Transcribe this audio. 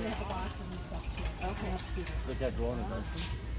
have the boxes and stuff too. Okay. Look at drawing is.